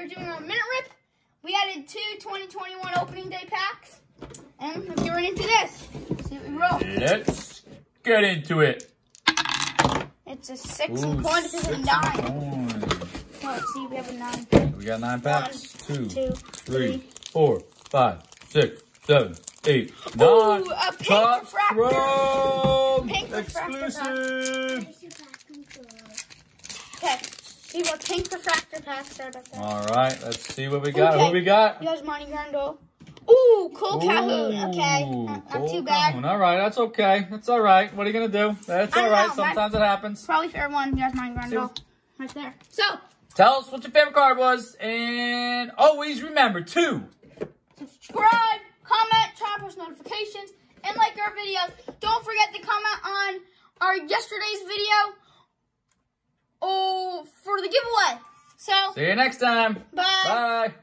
we're doing our minute rip. We added two 2021 opening day packs. And let's get right into this. See what we roll. Let's get into it. It's a six Ooh, and coin. This is a nine. Well, let's see, we have a nine. We got nine packs. Two, two, three, three. four, five, six, seven, eight, nine. Ooh, a pink refractor. Pink refractor exclusive. We a pink refractor pack. Sorry about that. All right, let's see what we got. Okay. Who we got? You guys, Monty Grandal. Ooh, Cole Calhoun. Okay, not, not too bad. Calhoun. All right, that's okay. That's all right. What are you gonna do? That's all right. know, Sometimes it happens. Probably fair one. You guys, Monty Grandal. Right there. So, Tell us what your favorite card was, and always remember to subscribe, comment, turn on post notifications, and like our videos. Don't forget to comment on our yesterday's video oh, giveaway. So, see you next time. bye. Bye.